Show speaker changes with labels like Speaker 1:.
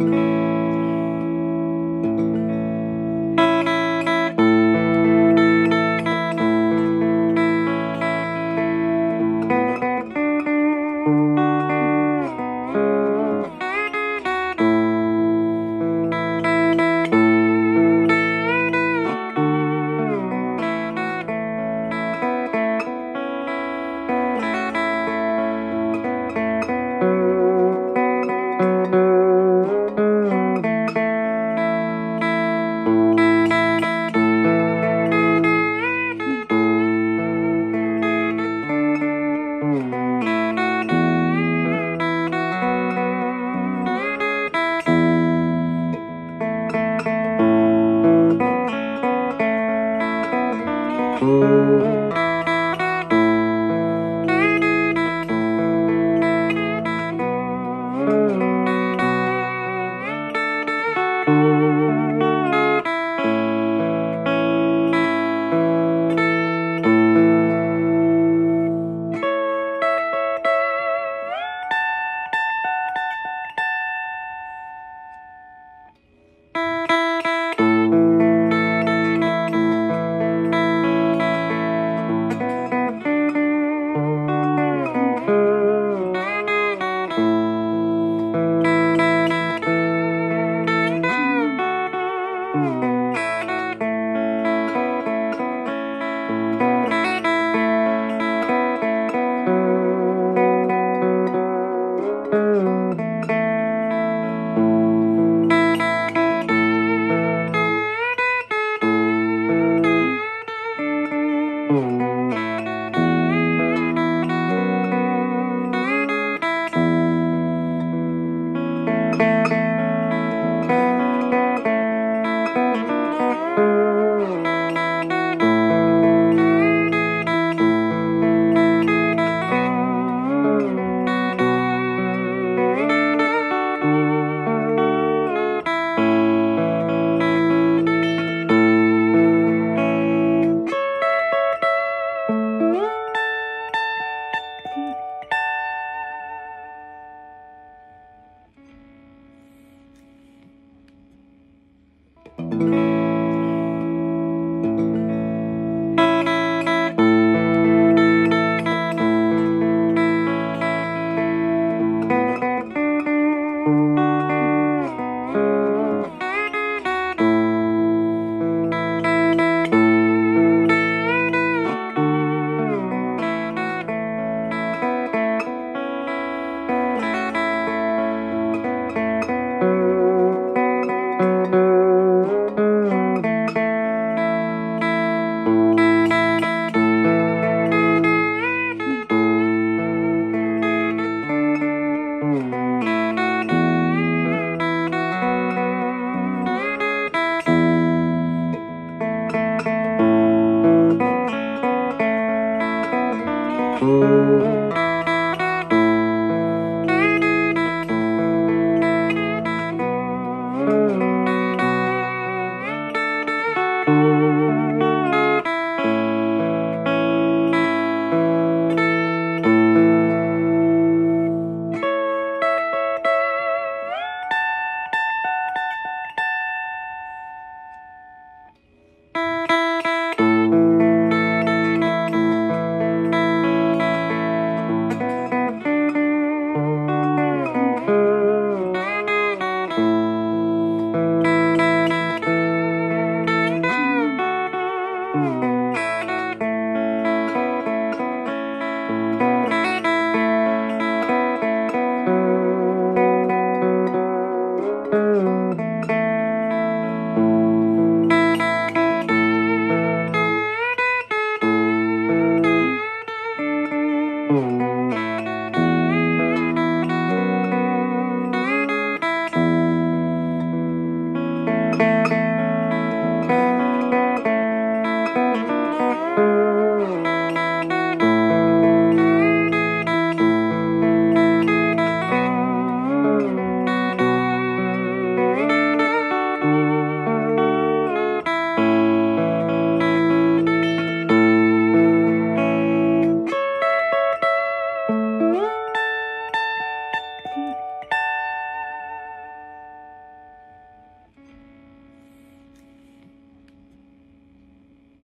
Speaker 1: Thank you.
Speaker 2: Thank you. you. Mm-hmm.